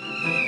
Música